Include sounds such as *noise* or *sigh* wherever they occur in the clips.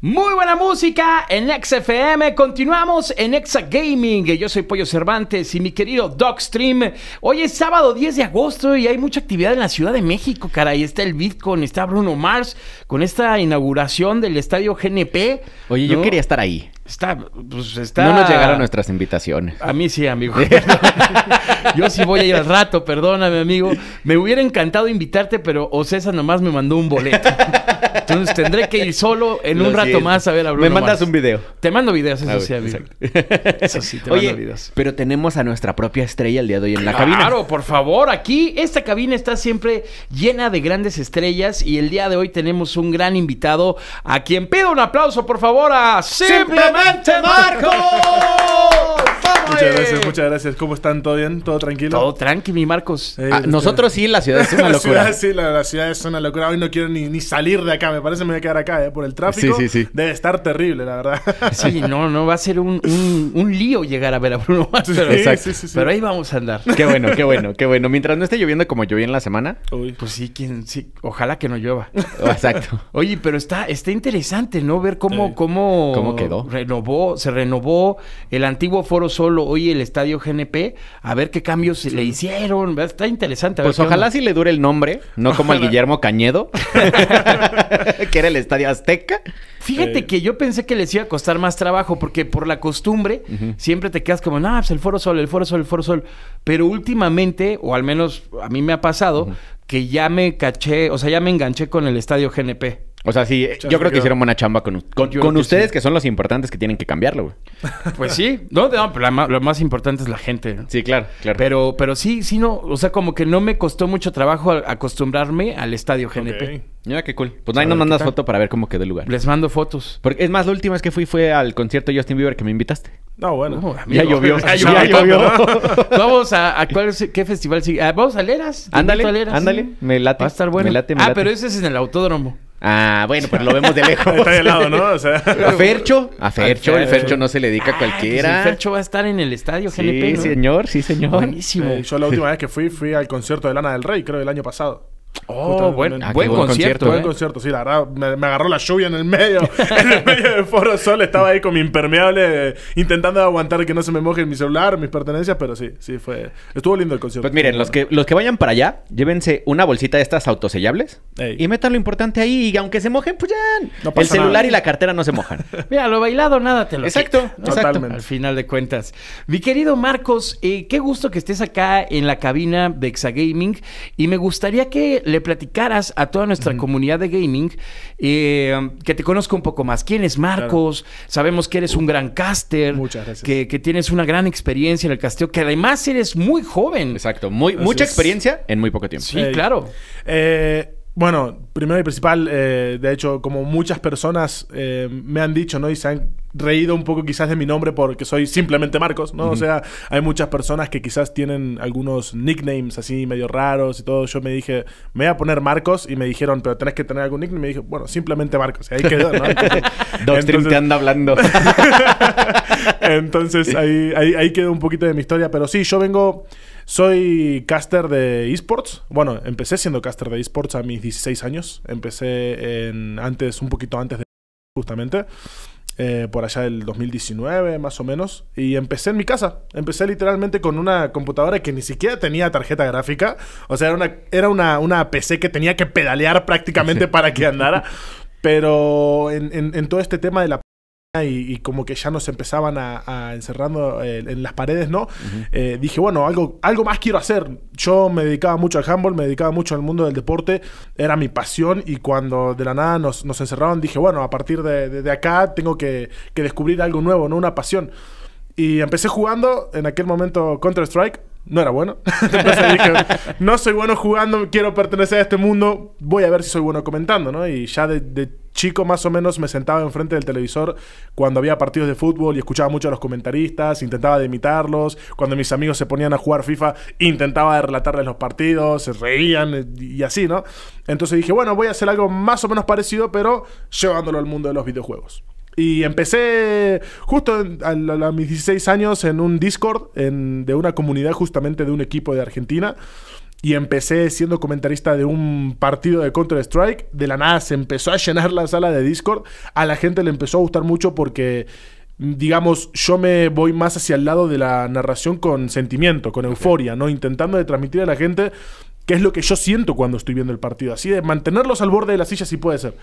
Muy buena música en XFM. Continuamos en Exa Gaming. Yo soy Pollo Cervantes y mi querido Dogstream. Hoy es sábado 10 de agosto y hay mucha actividad en la Ciudad de México, caray. Está el Bitcoin, está Bruno Mars con esta inauguración del estadio GNP. Oye, yo quería estar ahí. Está, pues está. No nos llegaron nuestras invitaciones. A mí sí, amigo. *laughs* Yo sí voy a ir al rato, perdóname, amigo. Me hubiera encantado invitarte, pero Ocesa nomás me mandó un boleto. Entonces tendré que ir solo en un rato más a ver a Bruno Me mandas un video. Te mando videos, eso ah, sí, amigo. *laughs* Eso sí, te mando videos. Pero tenemos a nuestra propia estrella el día de hoy en la cabina. Claro, por favor, aquí esta cabina está siempre llena de grandes estrellas y el día de hoy tenemos un gran invitado a quien pido un aplauso, por favor, a Simplemente Veramente Marco! Muchas gracias, muchas gracias. ¿Cómo están? ¿Todo bien? ¿Todo tranquilo? Todo tranqui, mi Marcos. Ah, nosotros sí, la ciudad es *laughs* una locura. la ciudad, sí, la, ciudad es una locura. Hoy no quiero ni, salir de acá. Me parece que me voy a quedar acá, ¿eh? Por el tráfico. Sí, sí, sí. Debe estar terrible, la verdad. *laughs* Sí, no, no. Va a ser un, lío llegar a ver a Bruno Mars. Pero, sí, sí, pero ahí vamos a andar. Qué bueno, qué bueno, *laughs* qué bueno. Mientras no esté lloviendo como llovió en la semana. Pues sí, quién, sí. Ojalá que no llueva. Exacto. Oye, pero está, está interesante, ¿no? Ver cómo, cómo, ¿Cómo quedó. Renovó, se renovó el antiguo Foro Solo, hoy el Estadio GNP, a ver qué cambios le hicieron. Está interesante. pues ojalá sí le dure el nombre, no como el Guillermo Cañedo, *laughs* que era el Estadio Azteca. Fíjate que yo pensé que les iba a costar más trabajo, porque por la costumbre siempre te quedas como, no, pues el Foro Sol, el Foro Sol, el Foro Sol. Pero últimamente, o al menos a mí me ha pasado, que ya me caché, o sea, ya me enganché con el Estadio GNP. O sea, sí, yo creo que hicieron buena chamba con, con, ustedes, que son los importantes que tienen que cambiarlo, güey. *laughs* Pues sí, no, no pero lo más importante es la gente. Sí, claro, claro. Pero, pero sí, sí, no, o sea, como que no me costó mucho trabajo acostumbrarme al estadio GNP. Mira, qué cool. Pues ahí nos mandas foto para ver cómo quedó el lugar. Les mando fotos. Porque es más, la última vez que fui fue al concierto de Justin Bieber que me invitaste. No, bueno. ya *laughs* llovió. ya llovió. *laughs* vamos a, cuál, qué festival sigue. Ah, vamos a Leras. Ándale, ándale. Me late. Va a estar bueno. Me late, me ah, pero ese es en el autódromo. Ah, bueno, pues lo vemos de *laughs* lejos. Está de lado, ¿no? O sea... A Fercho. A Fercho. El Fercho no se le dedica a ah, cualquiera. Pues el Fercho va a estar en el estadio GNP, Sí, señor. Sí, señor. Buenísimo. Eh, yo la última vez que fui, fui al concierto de Lana del Rey, creo, el año pasado. Oh, buen, ah, buen, concierto. Buen ¿eh? concierto, sí, la verdad. Me, agarró la lluvia en el medio. *laughs* en el medio del Foro Sol estaba ahí con mi impermeable, intentando aguantar que no se me moje mi celular, mis pertenencias, pero sí, sí, fue. Estuvo lindo el concierto. Pues miren, los que, los que vayan para allá, llévense una bolsita de estas autosellables y metan lo importante ahí. Y aunque se mojen, pues ya. el celular y la cartera no se mojan. *laughs* Mira, lo bailado, nada te lo Exacto, Totalmente. Al final de cuentas. Mi querido Marcos, eh, qué gusto que estés acá en la cabina de Exagaming. Y me gustaría que le platicaras a toda nuestra comunidad de gaming, eh, que te conozca un poco más. ¿Quién es Marcos? Sabemos que eres un gran caster. Muchas gracias. Que, tienes una gran experiencia en el casteo, que además eres muy joven. Exacto, muy, mucha experiencia en muy poco tiempo. Sí, claro. Eh, bueno, primero y principal, eh, de hecho, como muchas personas eh, me han dicho, ¿no? Y se han reído un poco quizás de mi nombre porque soy simplemente Marcos, ¿no? O sea, hay muchas personas que quizás tienen algunos nicknames así medio raros y todo. Yo me dije, me voy a poner Marcos y me dijeron, pero tenés que tener algún nickname. Y me dije, bueno, simplemente Marcos. Y ahí quedó, ¿no? *laughs* *laughs* Entonces, te anda hablando. *laughs* Entonces, ahí, ahí, ahí quedó un poquito de mi historia. Pero sí, yo vengo... Soy caster de esports. Bueno, empecé siendo caster de esports a mis 16 años. Empecé en, antes, un poquito antes de justamente. Eh, por allá del 2019 más o menos. Y empecé en mi casa. Empecé literalmente con una computadora que ni siquiera tenía tarjeta gráfica. O sea, era una, era una, una PC que tenía que pedalear prácticamente *laughs* para que andara. Pero en, en, todo este tema de la y, como que ya nos empezaban a, encerrando eh, en las paredes, ¿no? Eh, dije, bueno, algo, algo más quiero hacer. Yo me dedicaba mucho al handball, me dedicaba mucho al mundo del deporte, era mi pasión y cuando de la nada nos, nos encerraron dije, bueno, a partir de, acá tengo que, que, descubrir algo nuevo, ¿no? Una pasión. Y empecé jugando en aquel momento Counter-Strike no era bueno. *laughs* Entonces dije, no soy bueno jugando, quiero pertenecer a este mundo, voy a ver si soy bueno comentando, ¿no? Y ya de, chico más o menos me sentaba enfrente del televisor cuando había partidos de fútbol y escuchaba mucho a los comentaristas, intentaba de imitarlos, cuando mis amigos se ponían a jugar FIFA, intentaba de relatarles los partidos, se reían eh, y así, ¿no? Entonces dije, bueno, voy a hacer algo más o menos parecido, pero llevándolo al mundo de los videojuegos. Y empecé justo a, mis 16 años en un Discord de una comunidad justamente de un equipo de Argentina. y empecé siendo comentarista de un partido de Counter-Strike. De la nada se empezó a llenar la sala de Discord. A la gente le empezó a gustar mucho porque, digamos, yo me voy más hacia el lado de la narración con sentimiento, con euforia, ¿no? Intentando de transmitir a la gente qué es lo que yo siento cuando estoy viendo el partido. Así de mantenerlos al borde de la silla si puede ser.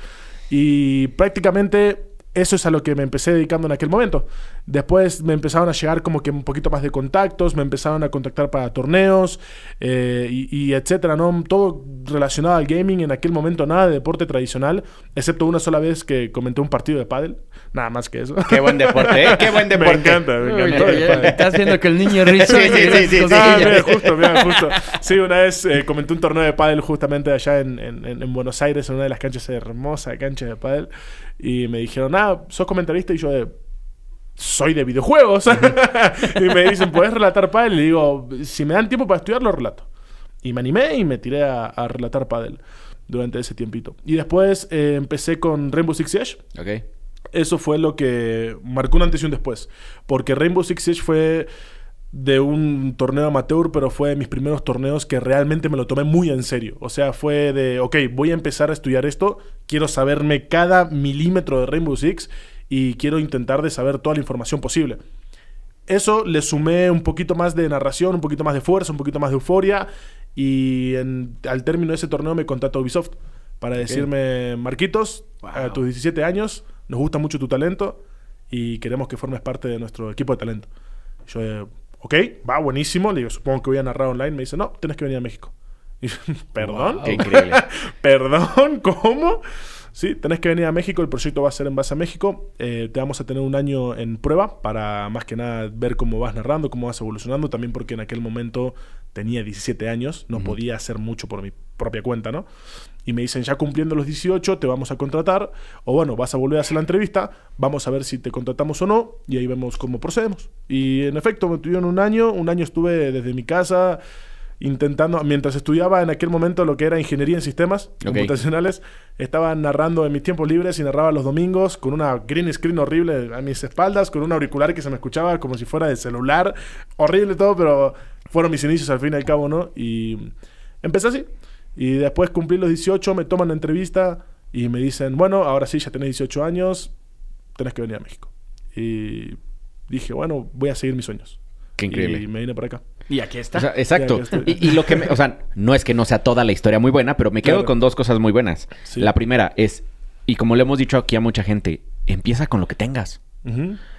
Y prácticamente eso es a lo que me empecé dedicando en aquel momento. Después me empezaron a llegar como que un poquito más de contactos, me empezaron a contactar para torneos eh, y, etcétera, ¿no? Todo relacionado al gaming, en aquel momento nada de deporte tradicional, excepto una sola vez que comenté un partido de pádel, nada más que eso. Qué buen deporte, ¿eh? Qué buen *laughs* deporte. me encanta, me encanta. Estás viendo que el niño *laughs* rizo. sí, sí, sí, sí, ah, mira, justo, mira, justo. *laughs* Sí, una vez eh, comenté un torneo de pádel justamente allá en, en, en, Buenos Aires, en una de las canchas hermosa cancha de pádel. Y me dijeron, ah, sos comentarista. Y yo, de, soy de videojuegos. *laughs* y me dicen, ¿puedes relatar Padel? Y digo, si me dan tiempo para estudiar, lo relato. Y me animé y me tiré a, relatar Padel durante ese tiempito. Y después eh, empecé con Rainbow Six Siege. Ok. Eso fue lo que marcó un antes y un después. Porque Rainbow Six Siege fue de un torneo amateur, pero fue de mis primeros torneos que realmente me lo tomé muy en serio. O sea, fue de, ok, voy a empezar a estudiar esto, quiero saberme cada milímetro de Rainbow Six y quiero intentar de saber toda la información posible. Eso le sumé un poquito más de narración, un poquito más de fuerza, un poquito más de euforia y al término de ese torneo me contactó Ubisoft para decirme, Marquitos, a tus 17 años, nos gusta mucho tu talento y queremos que formes parte de nuestro equipo de talento. Yo, ok, va buenísimo. Le digo, supongo que voy a narrar online. Me dice, no, tienes que venir a México. Y *laughs* ¿Perdón? Qué increíble. *laughs* ¿Perdón? ¿Cómo? Sí, tenés que venir a México. El proyecto va a ser en base a México. Eh, te vamos a tener un año en prueba para más que nada ver cómo vas narrando, cómo vas evolucionando. También porque en aquel momento tenía 17 años, no podía hacer mucho por mi propia cuenta, ¿no? Y me dicen, ya cumpliendo los 18, te vamos a contratar, o bueno, vas a volver a hacer la entrevista, vamos a ver si te contratamos o no, y ahí vemos cómo procedemos. Y en efecto, me tuvieron un año, un año estuve desde mi casa intentando, mientras estudiaba en aquel momento lo que era ingeniería en sistemas computacionales, estaba narrando en mis tiempos libres y narraba los domingos con una green screen horrible a mis espaldas, con un auricular que se me escuchaba como si fuera de celular, horrible todo, pero fueron mis inicios al fin y al cabo, ¿no? Y empecé así. Y después cumplí los 18, me toman la entrevista y me dicen, bueno, ahora sí, ya tenés 18 años, tenés que venir a México. Y dije, bueno, voy a seguir mis sueños. Qué increíble. Y me vine para acá. Y aquí está. exacto. Y, lo que me, o sea, no es que no sea toda la historia muy buena, pero me quedo con dos cosas muy buenas. La primera es, y como le hemos dicho aquí a mucha gente, empieza con lo que tengas.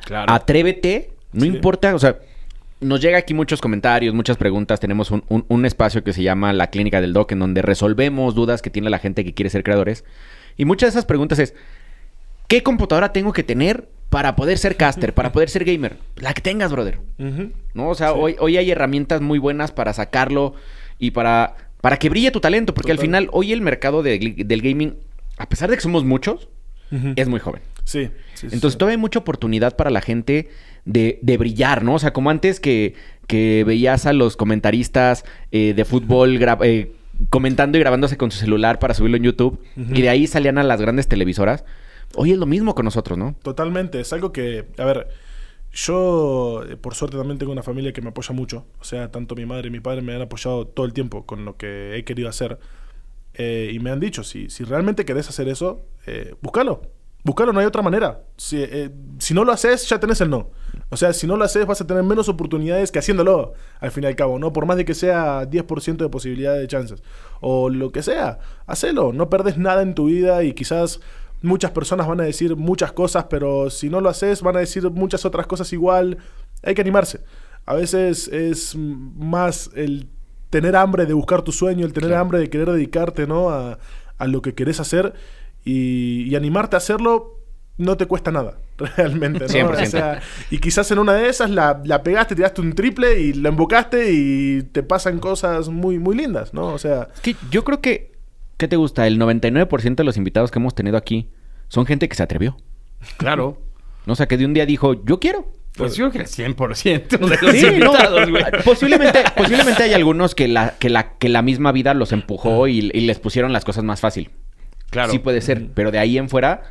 Claro. Atrévete, no importa, o sea, nos llega aquí muchos comentarios, muchas preguntas. Tenemos un, espacio que se llama la Clínica del Doc, en donde resolvemos dudas que tiene la gente que quiere ser creadores. Y muchas de esas preguntas es, ¿qué computadora tengo que tener para poder ser caster, para poder ser gamer? La que tengas, brother. ¿No? O sea, hoy, hoy hay herramientas muy buenas para sacarlo y para, para que brille tu talento, porque al final hoy el mercado del gaming, a pesar de que somos muchos, es muy joven. Sí. Entonces todavía hay mucha oportunidad para la gente de, de brillar, ¿no? O sea, como antes que, que veías a los comentaristas eh, de fútbol eh, comentando y grabándose con su celular para subirlo en YouTube y de ahí salían a las grandes televisoras. Hoy es lo mismo con nosotros, ¿no? Totalmente. Es algo que, a ver, yo eh, por suerte también tengo una familia que me apoya mucho. O sea, tanto mi madre y mi padre me han apoyado todo el tiempo con lo que he querido hacer. y me han dicho, si, si realmente querés hacer eso, búscalo. Búscalo, no hay otra manera. Si, eh, si, no lo haces, ya tenés el no. O sea, si no lo haces, vas a tener menos oportunidades que haciéndolo, al fin y al cabo, ¿no? Por más de que sea 10% de posibilidad de chances. O lo que sea, hacelo. No perdes nada en tu vida y quizás muchas personas van a decir muchas cosas, pero si no lo haces, van a decir muchas otras cosas igual. Hay que animarse. A veces es más el tener hambre de buscar tu sueño, el tener hambre de querer dedicarte, ¿no? A, a lo que querés hacer y, animarte a hacerlo no te cuesta nada, *laughs* realmente. ¿no? O sea, y quizás en una de esas la, la, pegaste, tiraste un triple y la embocaste y te pasan cosas muy, muy lindas, ¿no? O sea... Es que yo creo que, ¿qué te gusta? El 99% de los invitados que hemos tenido aquí son gente que se atrevió. Claro. No, o sea, que de un día dijo, yo quiero. Pues yo creo que 100% de los sí, invitados, *laughs* güey. Posiblemente, posiblemente hay *laughs* algunos que la, que, la, que la misma vida los empujó y, y les pusieron las cosas más fácil. Claro. Sí puede ser, pero de ahí en fuera,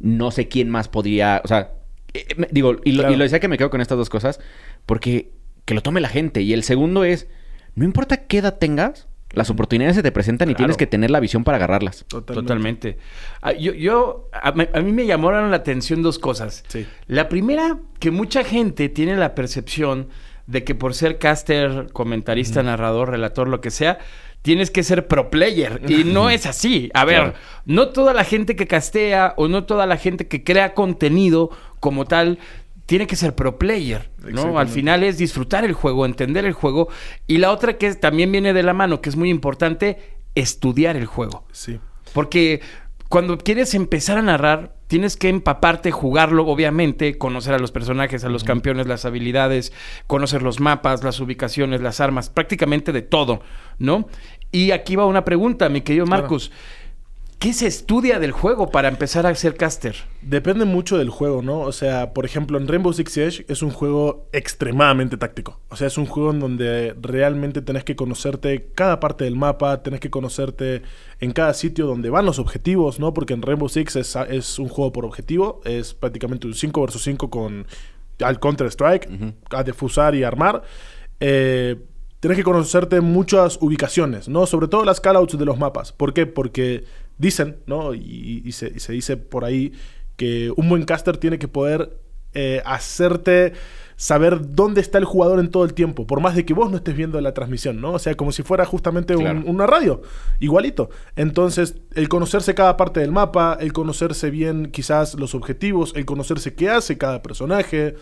no sé quién más podría. O sea, eh, eh, digo, y lo, decía que me quedo con estas dos cosas, porque que lo tome la gente. Y el segundo es, no importa qué edad tengas, Las oportunidades se te presentan y tienes que tener la visión para agarrarlas. Totalmente. Ah, yo, yo a, mí me llamaron la atención dos cosas. Sí. La primera, que mucha gente tiene la percepción de que por ser caster, comentarista, narrador, relator, lo que sea, tienes que ser pro player. Y no es así. A ver, no toda la gente que castea o no toda la gente que crea contenido como tal tiene que ser pro player, ¿no? Al final es disfrutar el juego, entender el juego. Y la otra que también viene de la mano, que es muy importante, estudiar el juego. Sí. Porque cuando quieres empezar a narrar, tienes que empaparte, jugarlo, obviamente, conocer a los personajes, a los campeones, las habilidades, conocer los mapas, las ubicaciones, las armas, prácticamente de todo, ¿no? Y aquí va una pregunta, mi querido Marcus. ¿Qué se estudia del juego para empezar a ser caster? Depende mucho del juego, ¿no? O sea, por ejemplo, en Rainbow Six Siege es un juego extremadamente táctico. O sea, es un juego en donde realmente tenés que conocerte cada parte del mapa, tenés que conocerte en cada sitio donde van los objetivos, ¿no? Porque en Rainbow Six es, un juego por objetivo, es prácticamente un 5 vs 5 con al Counter-Strike, a defusar y armar. Eh, tenés que conocerte muchas ubicaciones, ¿no? Sobre todo las callouts de los mapas. ¿Por qué? Porque dicen, ¿no? Y, se, dice por ahí que un buen caster tiene que poder eh, hacerte saber dónde está el jugador en todo el tiempo, por más de que vos no estés viendo la transmisión, ¿no? O sea, como si fuera justamente una radio, igualito. Entonces, el conocerse cada parte del mapa, el conocerse bien quizás los objetivos, el conocerse qué hace cada personaje,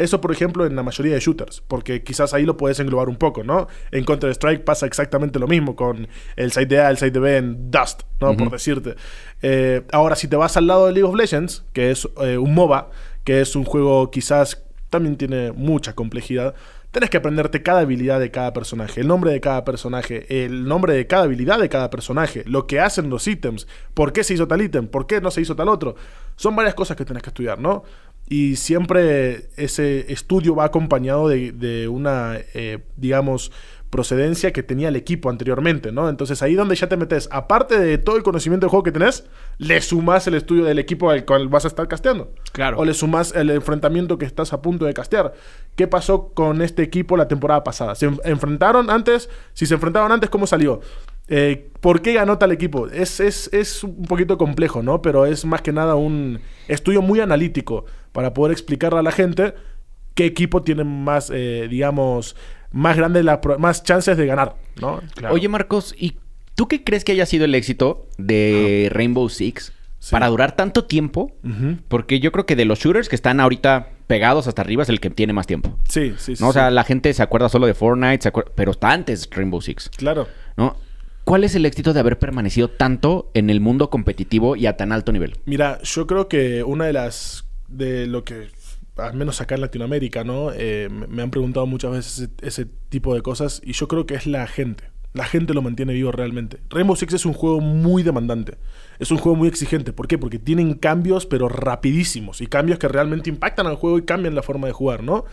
eso, por ejemplo, en la mayoría de shooters, porque quizás ahí lo puedes englobar un poco, ¿no? En Counter-Strike pasa exactamente lo mismo con el side de A, el side de B en Dust, ¿no? Por decirte. Eh, ahora, si te vas al lado de League of Legends, que es eh, un MOBA, que es un juego quizás también tiene mucha complejidad, tenés que aprenderte cada habilidad de cada personaje, el nombre de cada personaje, el nombre de cada habilidad de cada personaje, lo que hacen los ítems, por qué se hizo tal ítem, por qué no se hizo tal otro. Son varias cosas que tenés que estudiar, ¿no? Y siempre ese estudio va acompañado de, una, eh, digamos, procedencia que tenía el equipo anteriormente, ¿no? Entonces ahí donde ya te metes, aparte de todo el conocimiento del juego que tenés, le sumas el estudio del equipo al cual vas a estar casteando. Claro. O le sumas el enfrentamiento que estás a punto de castear. ¿Qué pasó con este equipo la temporada pasada? ¿Se enfrentaron antes? Si se enfrentaron antes, ¿cómo salió? Eh, ¿Por qué ganó tal equipo? Es, es, un poquito complejo, ¿no? Pero es más que nada un estudio muy analítico para poder explicarle a la gente qué equipo tiene más, eh, digamos, más grandes, más chances de ganar, ¿no? Oye, Marcos, ¿y tú qué crees que haya sido el éxito de Rainbow Six? Para durar tanto tiempo, porque yo creo que de los shooters que están ahorita pegados hasta arriba es el que tiene más tiempo. Sí, sí, sí. O sea, la gente se acuerda solo de Fortnite, pero está antes Rainbow Six. Claro. ¿No? ¿Cuál es el éxito de haber permanecido tanto en el mundo competitivo y a tan alto nivel? Mira, yo creo que una de las. De lo que. Al menos acá en Latinoamérica, ¿no? Eh, me han preguntado muchas veces ese, tipo de cosas y yo creo que es la gente. La gente lo mantiene vivo realmente. Rainbow Six es un juego muy demandante. Es un juego muy exigente. ¿Por qué? Porque tienen cambios, pero rapidísimos. Y cambios que realmente impactan al juego y cambian la forma de jugar, ¿no?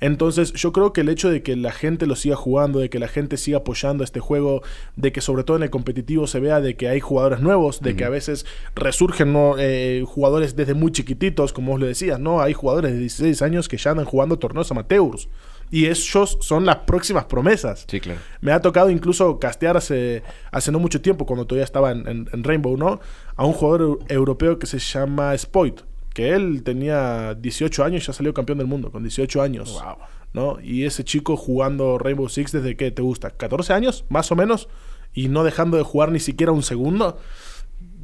Entonces yo creo que el hecho de que la gente lo siga jugando, de que la gente siga apoyando este juego, de que sobre todo en el competitivo se vea de que hay jugadores nuevos, de que a veces resurgen eh, jugadores desde muy chiquititos, como vos le decías, ¿no? Hay jugadores de 16 años que ya andan jugando torneos amateurs. Y ellos son las próximas promesas. Sí, claro. Me ha tocado incluso castear hace, hace no mucho tiempo, cuando todavía estaba en, en Rainbow, ¿no? A un jugador europeo que se llama Spoit que él tenía 18 años y ya salió campeón del mundo, con 18 años. ¿no? Y ese chico jugando Rainbow Six desde que te gusta, 14 años, más o menos, y no dejando de jugar ni siquiera un segundo.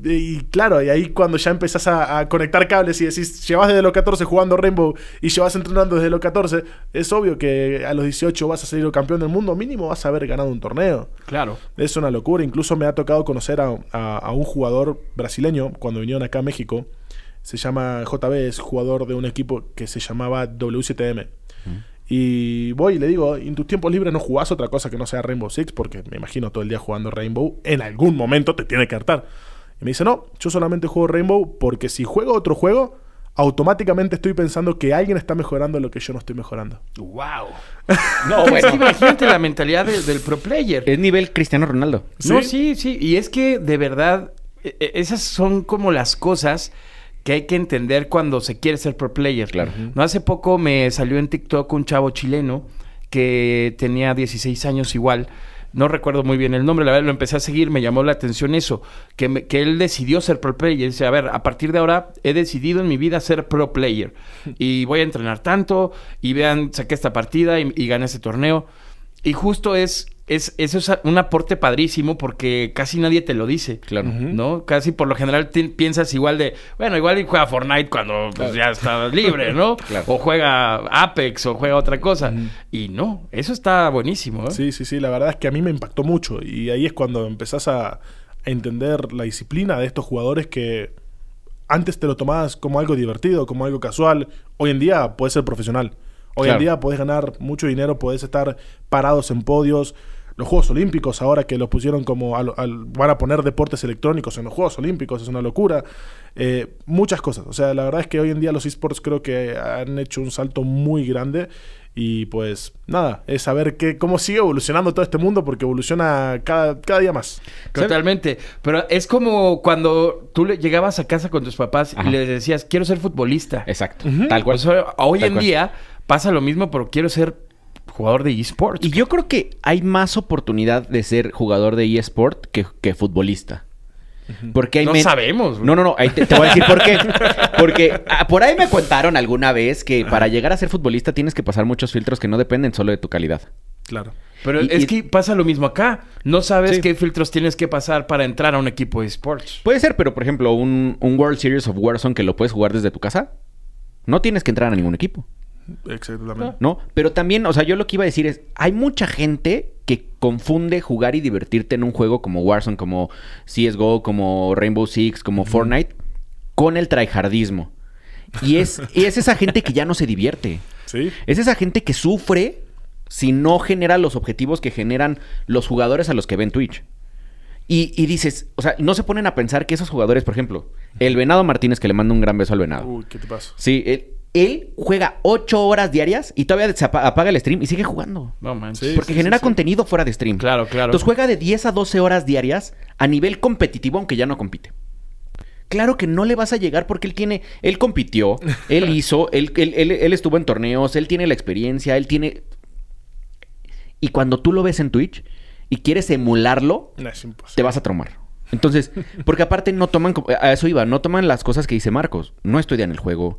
Y claro, y ahí cuando ya empezás a, conectar cables y decís, llevas desde los 14 jugando Rainbow y llevas entrenando desde los 14, es obvio que a los 18 vas a salir campeón del mundo, mínimo vas a haber ganado un torneo. Claro. Es una locura. Incluso me ha tocado conocer a, a un jugador brasileño cuando vinieron acá a México se llama JB, es jugador de un equipo que se llamaba W7M. Y voy y le digo, en tus tiempos libres no jugás otra cosa que no sea Rainbow Six, porque me imagino todo el día jugando Rainbow, en algún momento te tiene que hartar. Y me dice, no, yo solamente juego Rainbow porque si juego otro juego, automáticamente estoy pensando que alguien está mejorando lo que yo no estoy mejorando. ¡Wow! *laughs* No, bueno. imagínate la mentalidad del pro player. Es nivel Cristiano Ronaldo. No, sí, sí. Y es que de verdad, e, e, esas son como las cosas que hay que entender cuando se quiere ser pro player. Claro. No hace poco me salió en TikTok un chavo chileno que tenía 16 años igual no recuerdo muy bien el nombre, la verdad lo empecé a seguir, me llamó la atención eso, que, que él decidió ser pro player. Y dice, a ver, a partir de ahora he decidido en mi vida ser pro player. *laughs* Y voy a entrenar tanto, y vean, saqué esta partida y, y gané ese torneo. Y justo es es, eso es un aporte padrísimo porque casi nadie te lo dice. Claro. ¿No? Casi por lo general piensas igual de, bueno, igual juega Fortnite cuando pues, ya está libre, ¿no? *laughs* O juega Apex o juega otra cosa. Y no, eso está buenísimo. ¿eh? Sí, sí, sí, la verdad es que a mí me impactó mucho. Y ahí es cuando empezás a, entender la disciplina de estos jugadores que antes te lo tomabas como algo divertido, como algo casual. Hoy en día puedes ser profesional. Hoy en día puedes ganar mucho dinero, puedes estar parados en podios los Juegos Olímpicos, ahora que los pusieron como van a poner deportes electrónicos en los Juegos Olímpicos, es una locura. Eh, muchas cosas. O sea, la verdad es que hoy en día los esports creo que han hecho un salto muy grande. Y pues nada, es saber que, cómo sigue evolucionando todo este mundo porque evoluciona cada, cada día más. Totalmente. Pero es como cuando tú le llegabas a casa con tus papás y les decías, quiero ser futbolista. Exacto. Tal cual. hoy en día pasa lo mismo, pero quiero ser jugador de eSports. Y yo creo que hay más oportunidad de ser jugador de eSport que, que futbolista. Porque hay no sabemos. No, no, no. te, voy a decir por qué. *laughs* Porque ah, por ahí me contaron alguna vez que para llegar a ser futbolista tienes que pasar muchos filtros que no dependen solo de tu calidad. Claro. Pero es que pasa lo mismo acá. No sabes qué filtros tienes que pasar para entrar a un equipo de esports. Puede ser, pero por ejemplo, un, un World Series of Warzone que lo puedes jugar desde tu casa, no tienes que entrar a ningún equipo. Exactamente. ¿No? Pero también, o sea, yo lo que iba a decir es, hay mucha gente que confunde jugar y divertirte en un juego como Warzone, como CSGO, como Rainbow Six, como Fortnite, con el tryhardismo. Y es, es esa gente que ya no se divierte. Sí. Es esa gente que sufre si no genera los objetivos que generan los jugadores a los que ven Twitch. Y, y, dices, o sea, no se ponen a pensar que esos jugadores, por ejemplo, el Venado Martínez, que le manda un gran beso al Venado. Uy, ¿qué te pasa? Sí, él, él juega ocho horas diarias y todavía se apaga el stream y sigue jugando. No manches. porque genera contenido fuera de stream. Claro, claro. Entonces juega de 10 a 12 horas diarias a nivel competitivo, aunque ya no compite. Claro que no le vas a llegar porque él tiene, él compitió, *laughs* él hizo, él, él, estuvo en torneos, él tiene la experiencia, él tiene... Y cuando tú lo ves en Twitch y quieres emularlo, te vas a traumar. Entonces, porque aparte no toman, a eso iba, no toman las cosas que dice Marcos, no estudian el juego,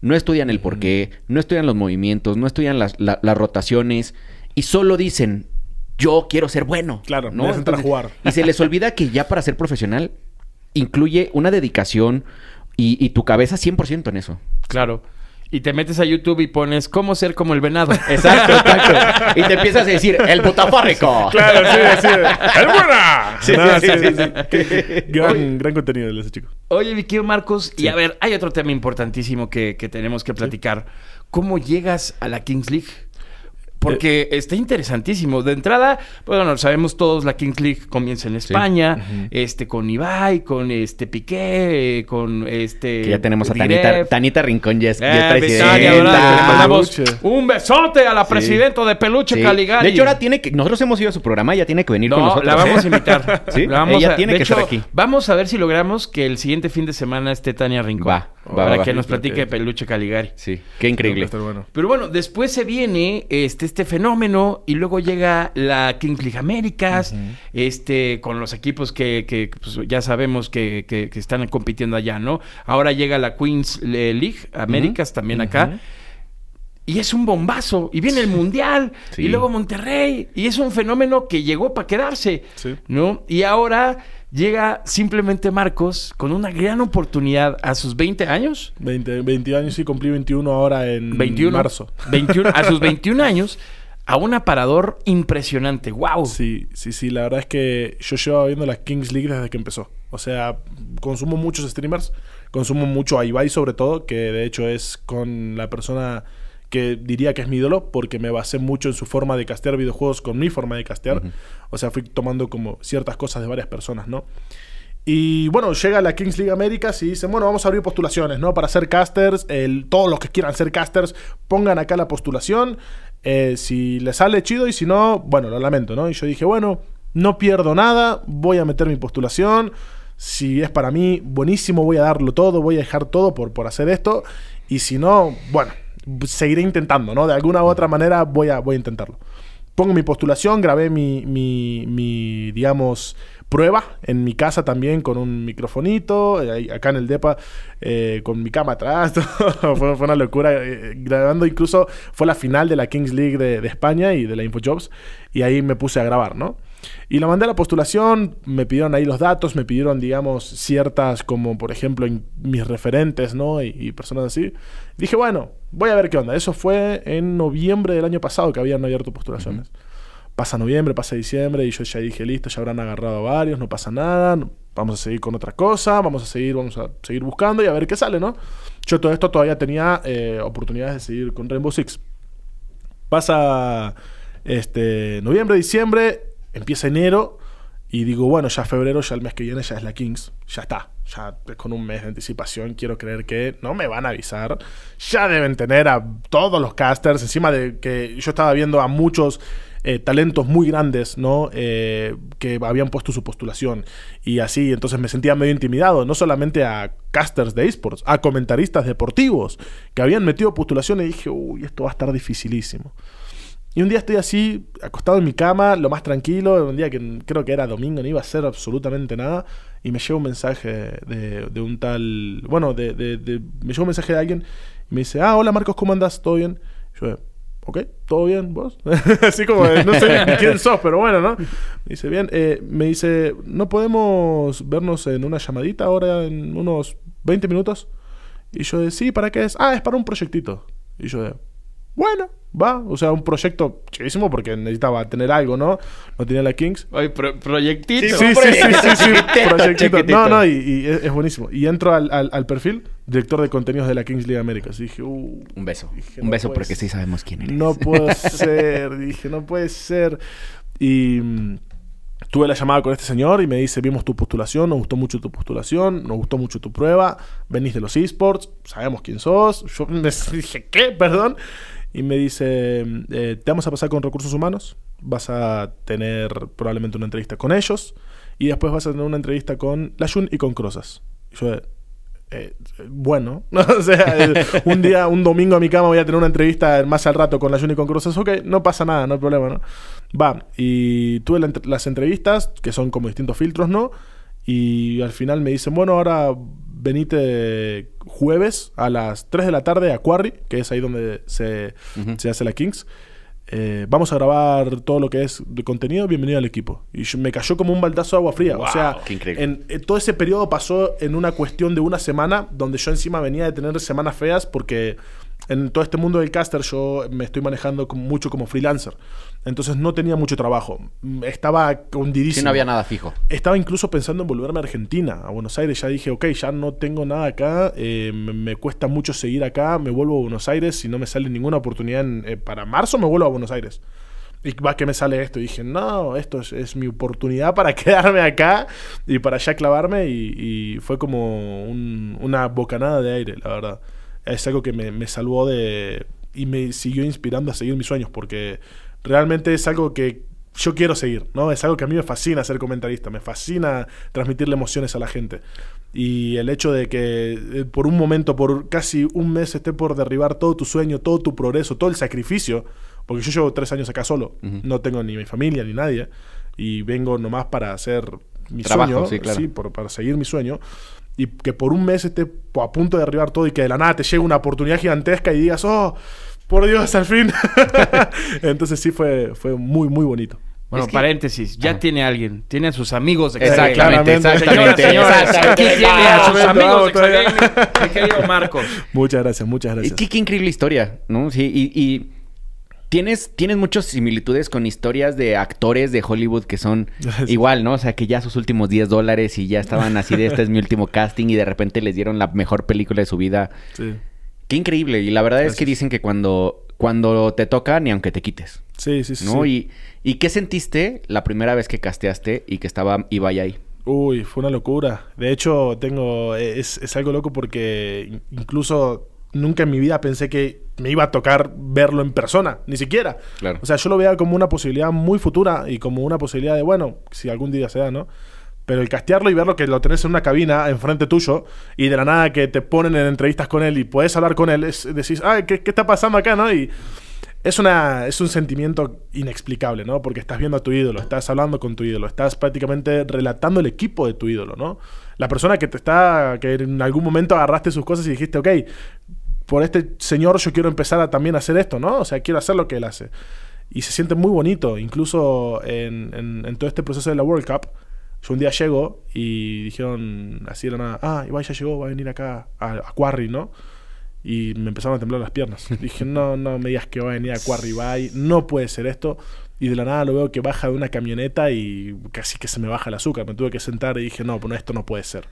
no estudian el porqué, no estudian los movimientos, no estudian las, rotaciones y solo dicen, yo quiero ser bueno. Claro, no es entrar a jugar. Y se les olvida que ya para ser profesional incluye una dedicación y, y tu cabeza 100% en eso. Claro y te metes a YouTube y pones cómo ser como el venado. *laughs* Exacto, exacto. Y te empiezas a decir, el butafórico. *laughs* Claro, sí, sí. ¡El buena! *laughs* Sí, sí, sí, Gran, gran contenido de ese chico. Oye, mi querido Marcos, y a ver, hay otro tema importantísimo que, que tenemos que platicar. ¿Cómo llegas a la Kings League? Porque está interesantísimo. De entrada, pues, bueno, sabemos todos, la Kings League comienza en España, este, con Ibai, con este Piqué, con este. Que ya tenemos a Tanita, Tanita, Rincón, ya es, eh, presidenta. un besote a la presidenta de Peluche Caligari. De hecho, ahora tiene que. Nosotros hemos ido a su programa, ella tiene que venir con nosotros. La vamos a invitar. *laughs* ¿Sí? vamos ella tiene que estar aquí. Vamos a ver si logramos que el siguiente fin de semana esté Tania Rincón. Va, va para que nos platique de Peluche Caligari. Sí, qué increíble. Pero bueno, después se viene este este fenómeno y luego llega la Kings League Américas, este, con los equipos que, que pues, ya sabemos que, que, están compitiendo allá, ¿no? Ahora llega la Queens League Américas también acá. Y es un bombazo. Y viene el Mundial. Y luego Monterrey. Y es un fenómeno que llegó para quedarse. ¿No? Y ahora llega simplemente Marcos con una gran oportunidad a sus 20 años. 20, 20 años, y cumplí 21 ahora en 21, marzo. 21, a sus *laughs* 21 años, a un aparador impresionante. ¡Wow! Sí, sí, sí. La verdad es que yo llevaba viendo la Kings League desde que empezó. O sea, consumo muchos streamers, consumo mucho a Ibai sobre todo, que de hecho es con la persona que diría que es mi ídolo porque me basé mucho en su forma de castear videojuegos con mi forma de castear. O sea, fui tomando como ciertas cosas de varias personas, ¿no? Y bueno, llega la Kings League Américas y dicen, bueno, vamos a abrir postulaciones, ¿no? Para ser casters, el, todos los que quieran ser casters, pongan acá la postulación. Eh, si les sale chido y si no, bueno, lo lamento, ¿no? Y yo dije, bueno, no pierdo nada, voy a meter mi postulación. Si es para mí, buenísimo, voy a darlo todo, voy a dejar todo por, por hacer esto. Y si no, bueno, seguiré intentando, ¿no? De alguna u otra manera voy a, voy a intentarlo. pongo mi postulación, grabé mi, mi, mi digamos, prueba en mi casa también con un microfonito, eh, acá en el DEPA eh, con mi cama atrás, *laughs* fue, una locura, eh, grabando incluso fue la final de la Kings League de, de, España y de la InfoJobs y ahí me puse a grabar, ¿no? Y la mandé a la postulación, me pidieron ahí los datos, me pidieron, digamos, ciertas, como por ejemplo mis referentes, ¿no? Y, personas así. Dije, bueno, voy a ver qué onda. Eso fue en noviembre del año pasado que habían abierto postulaciones pasa noviembre, pasa diciembre y yo ya dije, listo, ya habrán agarrado varios, no pasa nada, vamos a seguir con otra cosa, vamos a seguir, vamos a seguir buscando y a ver qué sale, ¿no? Yo todo esto todavía tenía eh, oportunidades de seguir con Rainbow Six. Pasa este, noviembre, diciembre, empieza enero y digo, bueno, ya febrero, ya el mes que viene ya es la Kings, ya está, ya con un mes de anticipación quiero creer que no me van a avisar, ya deben tener a todos los casters, encima de que yo estaba viendo a muchos eh, talentos muy grandes, ¿no? Eh, que habían puesto su postulación. Y así, entonces me sentía medio intimidado, no solamente a casters de esports, a comentaristas deportivos que habían metido postulación y dije, uy, esto va a estar dificilísimo. Y un día estoy así, acostado en mi cama, lo más tranquilo, un día que creo que era domingo, no iba a hacer absolutamente nada, y me llega un mensaje de, un tal, bueno, de, me llega un mensaje de alguien, y me dice, ah, hola Marcos, ¿cómo andas? ¿Todo bien? yo, ok, todo bien, vos. *laughs* Así como, no sé quién sos, pero bueno, ¿no? Me dice, bien, eh, me dice, ¿no podemos vernos en una llamadita ahora en unos 20 minutos? Y yo de, sí, ¿para qué es? Ah, es para un proyectito. Y yo de, bueno, va. O sea, un proyecto chivísimo porque necesitaba tener algo, ¿no? No tenía la Kings. Oye, proyectito. Sí, sí, sí, sí, sí, proyectito. No, no, y, es, buenísimo. Y entro al, al, perfil, director de contenidos de la Kings League Américas. Y dije, uh, Un beso. un beso porque sí sabemos quién eres. No puede *laughs* ser. dije, no puede ser. Y mm, tuve la llamada con este señor y me dice, vimos tu postulación, nos gustó mucho tu postulación, nos gustó mucho tu prueba, venís de los esports, sabemos quién sos. Yo me *laughs* dije, ¿qué? Perdón. Y me dice, eh, te vamos a pasar con recursos humanos, vas a tener probablemente una entrevista con ellos y después vas a tener una entrevista con Lashun y con Crozas. yo, eh, bueno, *laughs* o sea, un día, un domingo a mi cama voy a tener una entrevista más al rato con Lashun y con Crozas, ok, no pasa nada, no hay problema, ¿no? Va, y tuve las entrevistas, que son como distintos filtros, ¿no? Y al final me dicen, bueno, ahora venite jueves a las 3 de la tarde a Quarry, que es ahí donde se, hace la Kings. Eh, vamos a grabar todo lo que es de contenido, bienvenido al equipo. Y me cayó como un baldazo de agua fría. o sea, en, en, todo ese periodo pasó en una cuestión de una semana, donde yo encima venía de tener semanas feas porque en todo este mundo del caster yo me estoy manejando mucho como freelancer. Entonces no tenía mucho trabajo. Estaba hundidísimo. Sí, no había nada fijo. Estaba incluso pensando en volverme a Argentina, a Buenos Aires. Ya dije, ok, ya no tengo nada acá. Eh, me, cuesta mucho seguir acá. Me vuelvo a Buenos Aires. Si no me sale ninguna oportunidad eh, para marzo, me vuelvo a Buenos Aires. Y va que me sale esto. Y dije, no, esto es, mi oportunidad para *laughs* quedarme acá y para ya clavarme. Y, fue como una bocanada de aire, la verdad es algo que me, salvó de... y me siguió inspirando a seguir mis sueños, porque realmente es algo que yo quiero seguir, ¿no? Es algo que a mí me fascina ser comentarista, me fascina transmitirle emociones a la gente. Y el hecho de que eh, por un momento, por casi un mes, esté por derribar todo tu sueño, todo tu progreso, todo el sacrificio, porque yo llevo tres años acá solo, no tengo ni mi familia ni nadie, y vengo nomás para hacer mi sueño, sí, sí para seguir mi sueño y que por un mes esté a punto de derribar todo y que de la nada te llegue una oportunidad gigantesca y digas, oh, por Dios, al fin. *laughs* Entonces sí fue, fue muy, muy bonito. Bueno, paréntesis, ya tiene alguien, tiene a sus amigos de Exactamente, exactamente. aquí tiene a sus amigos de querido Marcos. *laughs* Muchas gracias, muchas gracias. Qué, qué increíble historia, ¿no? Sí, y, y Tienes, tienes muchas similitudes con historias de actores de Hollywood que son *laughs* igual, ¿no? O sea, que ya sus últimos 10 dólares y ya estaban así de este es mi último casting y de repente les dieron la mejor película de su vida. Sí. Qué increíble. Y la verdad es que dicen que cuando, cuando te toca, ni aunque te quites. Sí, sí, sí. ¿no? Y, ¿Y qué sentiste la primera vez que casteaste y que estaba Ibai ahí? Uy, fue una locura. De hecho, tengo. Es, es algo loco porque incluso nunca en mi vida pensé que me iba a tocar verlo en persona, ni siquiera. O sea, yo lo veía como una posibilidad muy futura y como una posibilidad de, bueno, si algún día se da, ¿no? Pero el castearlo y verlo que lo tenés en una cabina enfrente tuyo y de la nada que te ponen en entrevistas con él y puedes hablar con él, es, decís, ay, ¿qué, ¿qué, está pasando acá, no? Y es, una, es un sentimiento inexplicable, ¿no? Porque estás viendo a tu ídolo, estás hablando con tu ídolo, estás prácticamente relatando el equipo de tu ídolo, ¿no? La persona que te está, que en algún momento agarraste sus cosas y dijiste, ok, por este señor yo quiero empezar a también hacer esto, ¿no? O sea, quiero hacer lo que él hace. Y se siente muy bonito, incluso en, todo este proceso de la World Cup. Yo un día llego y dijeron así de la nada, ah, Ibai ya llegó, va a venir acá a, a Quarry, ¿no? y me empezaron a temblar las piernas. *laughs* Dije, no, no me digas que va a venir a Quarry no puede ser esto. Y de la nada lo veo que baja de una camioneta y casi que se me baja el azúcar. Me tuve que sentar y dije, no, pues esto no puede ser.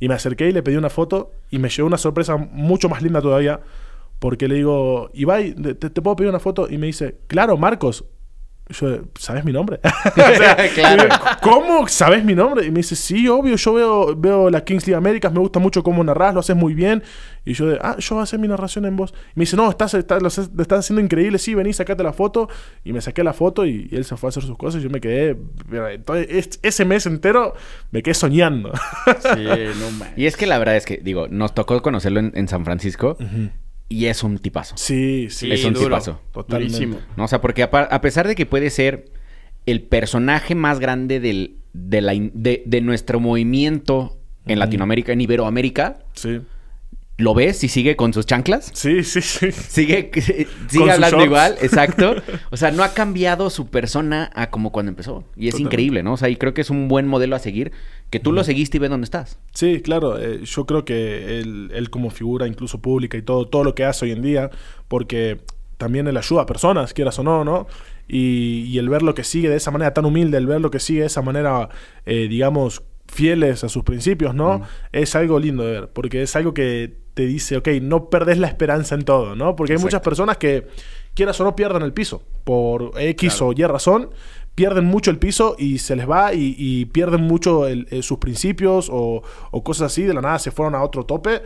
Y me acerqué y le pedí una foto y me llevó una sorpresa mucho más linda todavía. Porque le digo, Ibai, ¿te, te puedo pedir una foto? Y me dice, claro, Marcos, yo, ¿sabes mi nombre? *laughs* *laughs* ¿Cómo sabes mi nombre? Y me dice, sí, obvio, yo veo, veo la Kings League Américas, me gusta mucho cómo narras, lo haces muy bien. Y yo, de, ah, yo voy a hacer mi narración en voz. Y me dice, no, estás, estás, lo, estás haciendo increíble, sí, vení, sacate la foto. Y me saqué la foto y, él se fue a hacer sus cosas y yo me quedé, ese mes entero me quedé soñando. sí, *laughs* no Y es que la verdad es que, digo, nos tocó conocerlo en, San Francisco. Y es un tipazo. Sí, sí. Es un tipazo. Totalmente. ¿No? O sea, porque a, pesar de que puede ser el personaje más grande del, de, la, de, nuestro movimiento en Latinoamérica, en Iberoamérica. Sí. ¿Lo ves y sigue con sus chanclas? Sí, sí, sí. Sigue, *laughs* *laughs* sigue hablando igual, exacto. *laughs* O sea, no ha cambiado su persona a como cuando empezó. Y es increíble, ¿no? O sea, y creo que es un buen modelo a seguir, que tú lo seguiste y ves dónde estás. Sí, claro. Eh, yo creo que él, como figura incluso pública y todo, todo lo que hace hoy en día, porque también él ayuda a personas, quieras o no, ¿no? Y, el ver lo que sigue de esa manera tan humilde, el ver lo que sigue de esa manera, eh, digamos, fieles a sus principios, ¿no? Es algo lindo de ver, porque es algo que te dice, ok, no perdés la esperanza en todo, ¿no? Porque hay muchas personas que, quieras o no, pierden el piso. Por X o Y razón, pierden mucho el piso y se les va y, pierden mucho eh, sus principios o, o, cosas así. De la nada se fueron a otro tope,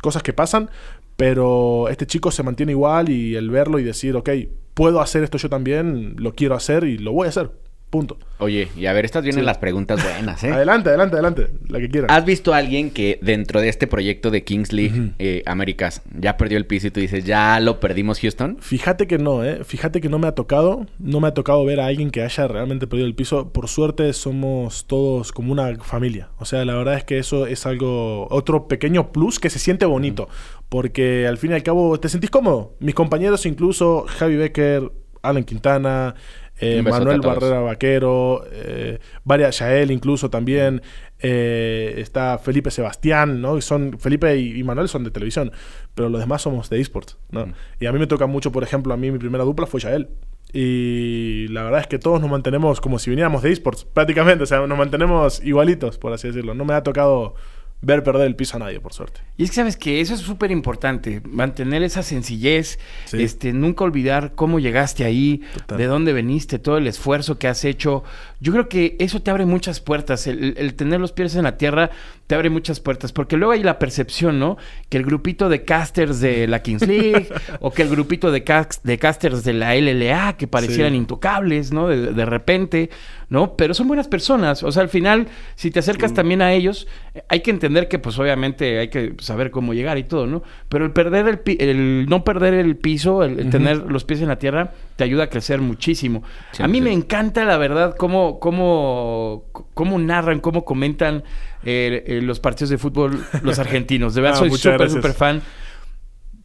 cosas que pasan. Pero este chico se mantiene igual y el verlo y decir, ok, puedo hacer esto yo también, lo quiero hacer y lo voy a hacer. Punto. Oye, y a ver, estas vienen las preguntas buenas, ¿eh? *laughs* adelante, adelante, adelante, la que quieras. ¿Has visto a alguien que dentro de este proyecto de Kings League eh, Américas ya perdió el piso y tú dices, ya lo perdimos Houston? Fíjate que no, ¿eh? Fíjate que no me ha tocado, no me ha tocado ver a alguien que haya realmente perdido el piso. Por suerte somos todos como una familia. O sea, la verdad es que eso es algo, otro pequeño plus que se siente bonito. Porque al fin y al cabo te sentís cómodo. Mis compañeros incluso, Javi Becker, Alan Quintana, eh, Manuel Barrera Vaquero, eh, varias Yael incluso también, eh, está Felipe Sebastián, ¿no? Son, Felipe y, Manuel son de televisión, pero los demás somos de esports, ¿no? Mm. Y a mí me toca mucho, por ejemplo, a mí mi primera dupla fue Yael. Y la verdad es que todos nos mantenemos como si viniéramos de esports, prácticamente, o sea, nos mantenemos igualitos, por así decirlo. No me ha tocado ver perder el piso a nadie, por suerte. Y es que sabes que eso es súper importante, mantener esa sencillez, este, nunca olvidar cómo llegaste ahí, de dónde veniste, todo el esfuerzo que has hecho. Yo creo que eso te abre muchas puertas, el, tener los pies en la tierra te abre muchas puertas, porque luego hay la percepción, ¿no? Que el grupito de casters de la Kings League, *laughs* o que el grupito de, de casters de la LLA, que parecieran intocables, ¿no? de repente, ¿no? Pero son buenas personas. O sea, al final, si te acercas también a ellos, hay que entender que, pues, obviamente, hay que saber cómo llegar y todo, ¿no? Pero el perder el, el no perder el piso, el, tener los pies en la tierra, te ayuda a crecer muchísimo. a mí me encanta, la verdad, cómo, cómo, cómo narran, cómo comentan eh, eh, los partidos de fútbol los argentinos. De verdad, *laughs* ah, soy súper, súper fan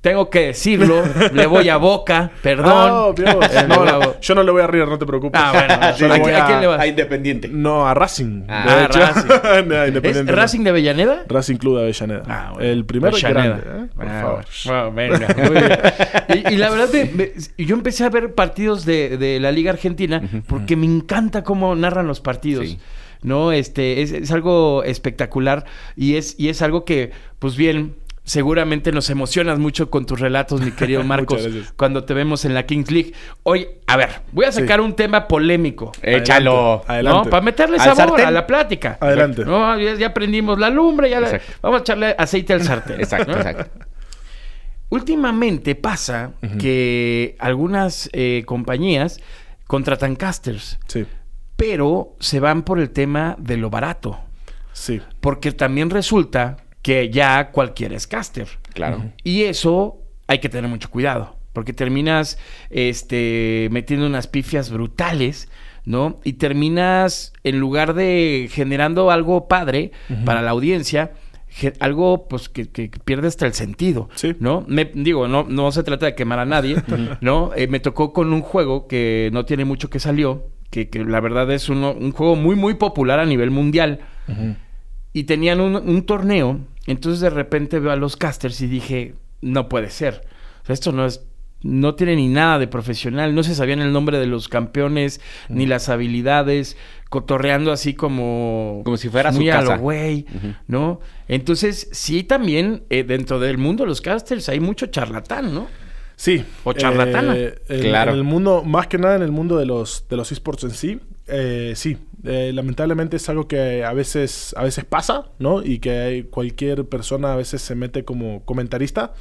tengo que decirlo, le voy a Boca, perdón. No, yo no le voy a River, no te preocupes. Ah, bueno. *laughs* ¿A, quién le vas? A Independiente. No, a Racing. Ah, Racing. *laughs* ¿Es Racing de Avellaneda? Racing Club de Avellaneda. Ah, El primero grande, ¿eh? por ah, favor. venga, y, y, la verdad, yo empecé a ver partidos de, de la Liga Argentina porque me encanta cómo narran los partidos. ¿No? Este, es, es, algo espectacular y es, y es algo que, pues bien, seguramente nos emocionas mucho con tus relatos, mi querido *laughs* Marcos, cuando te vemos en la Kings League. Hoy, a ver, voy a sacar un tema polémico. Échalo. ¿no? Para meterle sabor a la plática. Adelante. ¿no? Ya, prendimos la lumbre, ya vamos a echarle aceite al sartén. exacto, exacto. Últimamente pasa que algunas eh, compañías contratan casters. Sí. Pero se van por el tema de lo barato. Sí. Porque también resulta que ya cualquiera es caster. Claro. Y eso hay que tener mucho cuidado. porque terminas este, metiendo unas pifias brutales, ¿no? Y terminas, en lugar de generando algo padre para la audiencia, algo pues que, pierde hasta el sentido, ¿no? Me, digo, no, no se trata de quemar a nadie, ¿no? Eh, me tocó con un juego que no tiene mucho que salió, que, la verdad es un juego muy, muy popular a nivel mundial. Y tenían un, torneo, entonces de repente veo a los casters y dije, no puede ser. esto no es no tiene ni nada de profesional, no se sabían el nombre de los campeones, ni las habilidades, cotorreando así como... Como si fuera su casa. güey, ¿no? Entonces, sí también, eh, dentro del mundo de los casters hay mucho charlatán, ¿no? Sí. O charlatana. Eh, claro. En el mundo, más que nada en el mundo de los, de los esports en sí, eh, sí. lamentablemente es algo que a veces, a veces pasa, ¿no? Y que cualquier persona a veces se mete como comentarista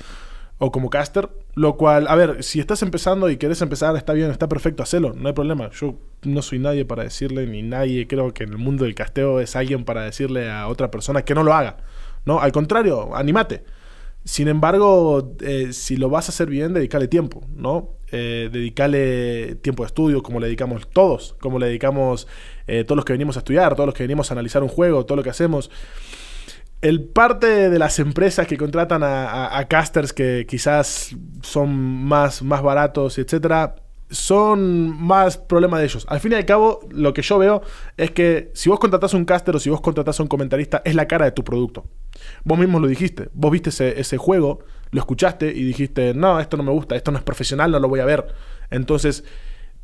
o como caster, lo cual, a ver, si estás empezando y quieres empezar, está bien, está perfecto, hacelo, no hay problema. Yo no soy nadie para decirle, ni nadie creo que en el mundo del casteo es alguien para decirle a otra persona que no lo haga. No, al contrario, animate. Sin embargo, eh, si lo vas a hacer bien, dedícale tiempo, ¿no? Eh, tiempo de estudio, como le dedicamos todos, como le dedicamos eh, todos los que venimos a estudiar, todos los que venimos a analizar un juego, todo lo que hacemos el parte de las empresas que contratan a, casters que quizás son más, más baratos, etcétera, son más problema de ellos. Al fin y al cabo, lo que yo veo es que si vos contratás un caster o si vos contratás a un comentarista, es la cara de tu producto. Vos mismo lo dijiste. Vos viste ese, juego, lo escuchaste y dijiste, no, esto no me gusta, esto no es profesional, no lo voy a ver. Entonces,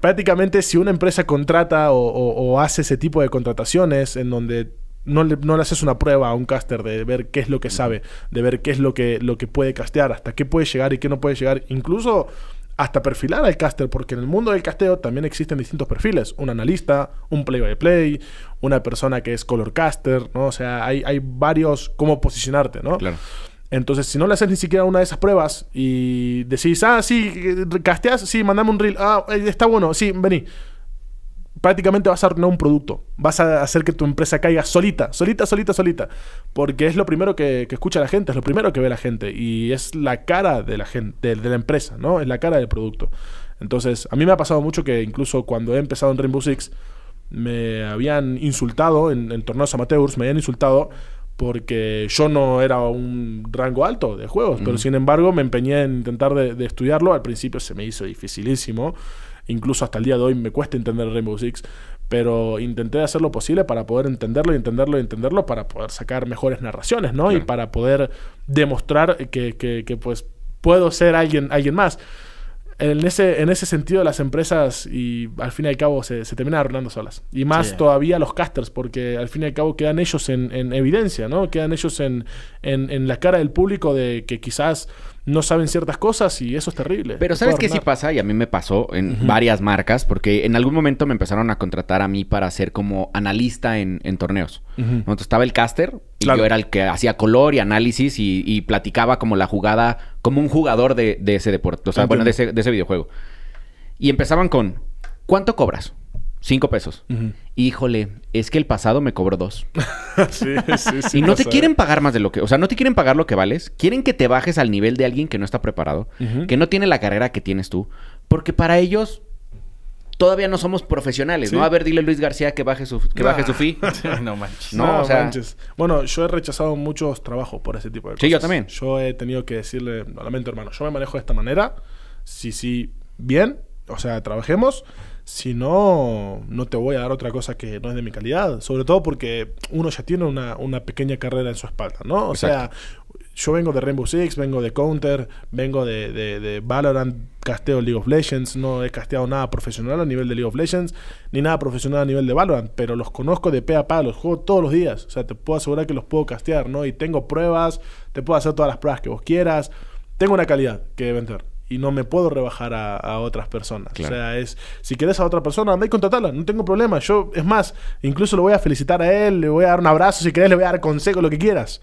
prácticamente si una empresa contrata o hace ese tipo de contrataciones en donde no le, no le, haces una prueba a un caster de ver qué es lo que sabe, de ver qué es lo que, lo que puede castear, hasta qué puede llegar y qué no puede llegar, incluso hasta perfilar al caster, porque en el mundo del casteo también existen distintos perfiles, un analista, un play by play, una persona que es color caster, ¿no? O sea, hay, hay varios cómo posicionarte, ¿no? Claro. Entonces, si no le haces ni siquiera una de esas pruebas y decís, ah, sí, casteas, sí, mandame un reel, ah, está bueno, sí, vení prácticamente vas a arruinar un producto. Vas a hacer que tu empresa caiga solita, solita, solita, solita. Porque es lo primero que, escucha la gente, es lo primero que ve la gente. Y es la cara de la gente, de, la empresa, ¿no? Es la cara del producto. Entonces, a mí me ha pasado mucho que incluso cuando he empezado en Rainbow Six, me habían insultado en, torneos amateurs, me habían insultado porque yo no era un rango alto de juegos, pero sin embargo me empeñé en intentar de, estudiarlo. Al principio se me hizo dificilísimo incluso hasta el día de hoy me cuesta entender Rainbow Six, pero intenté hacer lo posible para poder entenderlo y entenderlo y entenderlo para poder sacar mejores narraciones, ¿no? Y para poder demostrar que, que, pues puedo ser alguien, alguien más. En ese, en ese sentido, las empresas y al fin y al cabo se, se terminan arruinando solas. Y más todavía los casters, porque al fin y al cabo quedan ellos en, en evidencia, ¿no? Quedan ellos en, en, en la cara del público de que quizás no saben ciertas cosas y eso es terrible. Pero ¿sabes qué sí pasa? Y a mí me pasó en varias marcas, porque en algún momento me empezaron a contratar a mí para ser como analista en, torneos. Entonces estaba el caster y yo era el que hacía color y análisis y, platicaba como la jugada, como un jugador de, ese deporte, o sea, bueno, de ese, de ese videojuego. Y empezaban con, ¿cuánto cobras? Cinco pesos. Híjole, es que el pasado me cobró dos. *laughs* sí, sí, sí. Y no te quieren pagar más de lo que... O sea, no te quieren pagar lo que vales. Quieren que te bajes al nivel de alguien que no está preparado. Que no tiene la carrera que tienes tú. Porque para ellos... Todavía no somos profesionales, ¿no? A ver, dile a Luis García que baje su, que baje su fee. *laughs* no manches. No, o sea... Bueno, yo he rechazado muchos trabajos por ese tipo de cosas. Sí, yo también. Yo he tenido que decirle, lo lamento, hermano, yo me manejo de esta manera. Sí, sí, bien. O sea, trabajemos si no, no te voy a dar otra cosa que no es de mi calidad. Sobre todo porque uno ya tiene una, pequeña carrera en su espalda, ¿no? O sea, yo vengo de Rainbow Six, vengo de Counter, vengo de, de, Valorant, casteo League of Legends, no he casteado nada profesional a nivel de League of Legends, ni nada profesional a nivel de Valorant, pero los conozco de pe a pa, los juego todos los días. O sea, te puedo asegurar que los puedo castear, ¿no? Y tengo pruebas, te puedo hacer todas las pruebas que vos quieras. Tengo una calidad que vender y no me puedo rebajar a, otras personas. O sea, es si quieres a otra persona, anda y contratarla, no tengo problema. Yo, es más, incluso le voy a felicitar a él, le voy a dar un abrazo, si querés le voy a dar consejo, lo que quieras.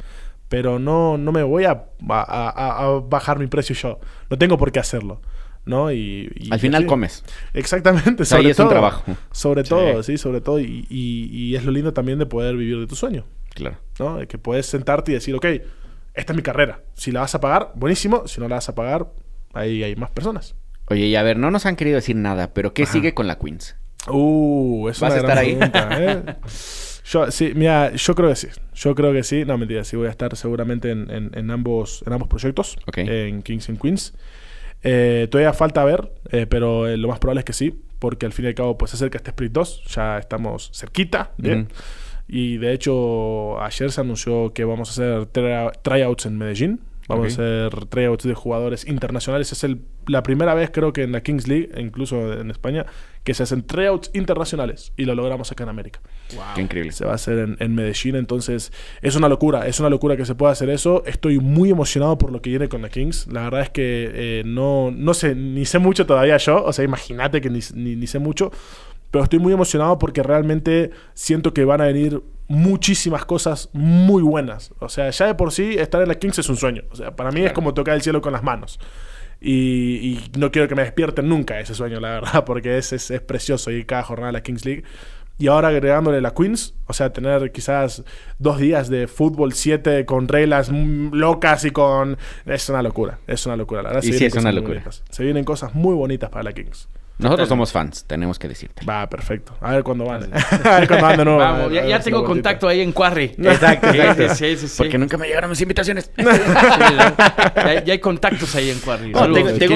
Pero no, no me voy a, bajar mi precio yo. No tengo por qué hacerlo. ¿no? Y, Al final comes. Exactamente, sobre Ahí es un trabajo. Sobre todo, sí, sobre todo. Y, y, es lo lindo también de poder vivir de tu sueño. Claro. ¿no? De que puedes sentarte y decir, ok, esta es mi carrera. Si la vas a pagar, buenísimo. Si no la vas a pagar, ahí hay más personas. Oye, y a ver, no nos han querido decir nada, pero ¿qué sigue con la Queens? Uh, es ¿Vas una a estar ahí? pregunta, ¿eh? *laughs* Yo, sí, mira, yo creo que sí. Yo creo que sí. No, mentira, sí voy a estar seguramente en, en- en ambos, en ambos proyectos. En Kings and Queens. Eh, todavía falta ver, eh, pero eh, lo más probable es que sí. Porque al fin y al cabo, pues se acerca este Split 2. Ya estamos cerquita. ¿bien? Ujú. Y de hecho, ayer se anunció que vamos a hacer try- tryouts en Medellín. Vamos a hacer tryouts de jugadores internacionales. Es el, la primera vez, creo que en la Kings League, incluso en España, que se hacen tryouts internacionales. Y lo logramos acá en América. Qué increíble. Se va a hacer en, en Medellín. Entonces, es una locura. Es una locura que se pueda hacer eso. Estoy muy emocionado por lo que viene con la Kings. La verdad es que eh, no, no sé, ni sé mucho todavía yo. O sea, imagínate que ni, ni- ni sé mucho. Pero estoy muy emocionado porque realmente siento que van a venir muchísimas cosas muy buenas. O sea, ya de por sí estar en la Kings es un sueño. O sea, para mí es como tocar el cielo con las manos. Y, y no quiero que me despierten nunca ese sueño, la verdad, *laughs* porque es, es, es precioso ir cada jornada a la Kings League. Y ahora agregándole la Queens, o sea, tener quizás dos días de fútbol 7 con reglas locas y con... Es una locura, es una locura. La verdad, Y se sí, es una locura. Se vienen cosas muy bonitas para la Kings. Nosotros somos fans, tenemos que decirte. Va, perfecto. A ver cuándo van. *laughs* a ver cuándo van de nuevo. A Vamos, ver, ya, tengo contacto ahí en Quarry. Exacto, exacto. Sí, sí, sí. Porque nunca me llegaron mis invitaciones. *laughs* Sí, ya, ya- ya hay contactos ahí en Quarry. No,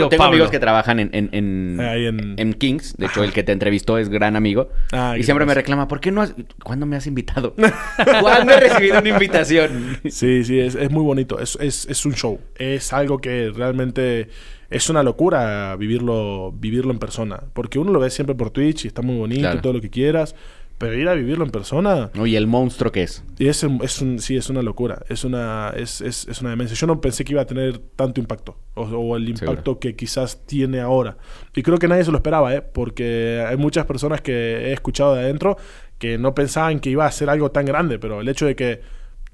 tengo, amigos que trabajan en, en, en, Ahí en- en Kings. De hecho, el que te entrevistó es gran amigo. Ah, y siempre me reclama, ¿por qué no has... ¿Cuándo me has invitado? *laughs* ¿Cuándo he recibido una invitación? Sí, sí, es, es muy bonito. Es, es, es un show. Es algo que realmente es una locura vivirlo, vivirlo en persona. Porque uno lo ve siempre por Twitch y está muy bonito Claro. y todo lo que quieras. Pero ir a vivirlo en persona Oye, el monstruo que es. y es, es un, sí, es una locura. Es una, es, es, es una demencia. Yo no pensé que iba a tener tanto impacto. O, o el impacto Seguro. que quizás tiene ahora. Y creo que nadie se lo esperaba, ¿eh? Porque hay muchas personas que he escuchado de adentro que no pensaban que iba a ser algo tan grande. Pero el hecho de que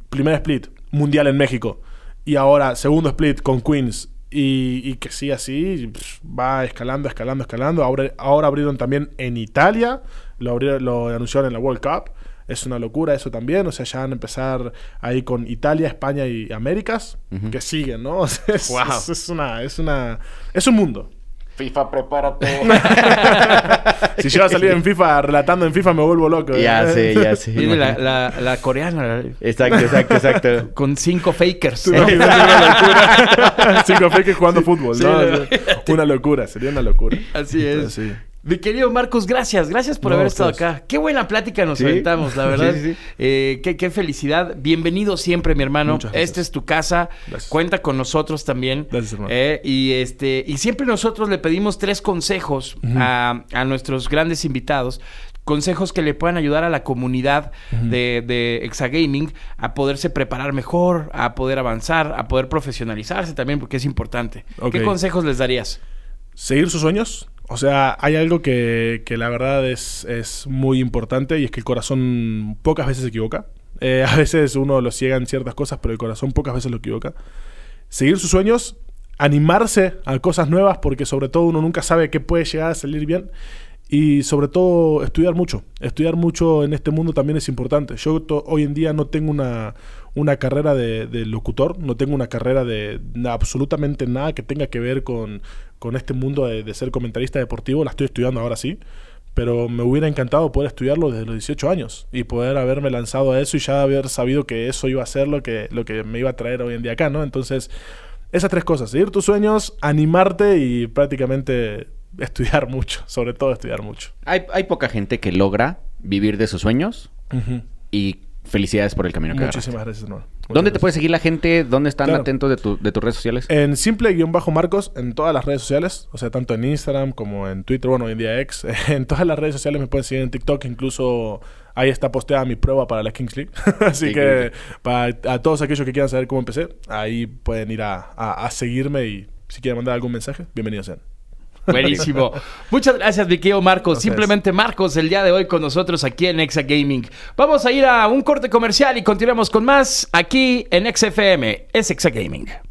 primer split, mundial en México, y ahora segundo split con Queens, y, y que sí, así, pff, va escalando, escalando, escalando. Ahora, ahora abrieron también en Italia, lo, abrieron, lo anunciaron en la World Cup. Es una locura eso también, o sea, ya van a empezar ahí con Italia, España y Américas, que siguen, ¿no? O *laughs* sea, es, Wow. es- es una, es una, es un mundo. FIFA, prepárate. *laughs* Si yo voy a salir en FIFA relatando en FIFA me vuelvo loco. ¿eh? ya sé, ya sé. Viene la, la, la coreana Exacto, exacto, exacto. *laughs* con cinco fakers. *laughs* Una locura. Cinco fakes jugando fútbol, no. Una locura, sería una locura. Así es. Entonces, sí. Mi querido Marcos, gracias. Gracias por No, haber estado acá. Qué buena plática nos Sí. aventamos, la *laughs* verdad. Sí, sí. Eh, qué, qué felicidad. Bienvenido siempre, mi hermano. Esta es tu casa. Gracias. Cuenta con nosotros también. Gracias, hermano. Eh, y este, y siempre nosotros le pedimos tres consejos a, a nuestros grandes invitados. Consejos que le puedan ayudar a la comunidad de, de Exagaming a poderse preparar mejor, a poder avanzar, a poder profesionalizarse también, porque es importante. ¿Qué consejos les darías? Seguir sus sueños. O sea, hay algo que, que la verdad es, es muy importante y es que el corazón pocas veces se equivoca. Eh, *laughs* a veces uno lo ciega en ciertas cosas, pero el corazón pocas veces lo equivoca. Seguir sus sueños, animarse a cosas nuevas, porque sobre todo uno nunca sabe qué puede llegar a salir bien. Y sobre todo estudiar mucho. Estudiar mucho en este mundo también es importante. Yo hoy en día no tengo una, una carrera de, de locutor, no tengo una carrera de absolutamente nada que tenga que ver con, con este mundo de, de ser comentarista deportivo. La estoy estudiando ahora sí. Pero me hubiera encantado poder estudiarlo desde los 18 años y poder haberme lanzado a eso y ya haber sabido que eso iba a ser lo que, lo que me iba a traer hoy en día acá, ¿no? Entonces, esas tres cosas, seguir tus sueños, animarte y prácticamente *laughs* estudiar mucho, sobre todo estudiar mucho. Hay, hay poca gente que logra vivir de sus sueños y felicidades por el camino que agarraste. Muchísimas gracias, hermano. ¿Dónde te puede seguir la gente? ¿Dónde están Claro. atentos de, tu- de tus redes sociales? En simple-marcos en todas las redes sociales, o sea, tanto en Instagram como en Twitter, bueno, hoy en día ex, *laughs* en todas las redes sociales me pueden seguir en TikTok, incluso ahí está posteada mi prueba para la Kings League. *laughs* Así Sí, que para a todos aquellos que quieran saber cómo empecé, ahí pueden ir a, a- a seguirme y si quieren mandar algún mensaje, bienvenidos sean. *laughs* Buenísimo. Muchas gracias, mi querido Marcos. Simplemente Marcos, el día de hoy con nosotros aquí en Exa Gaming. Vamos a ir a un corte comercial y continuamos con más aquí en XFM. Es Exa Gaming.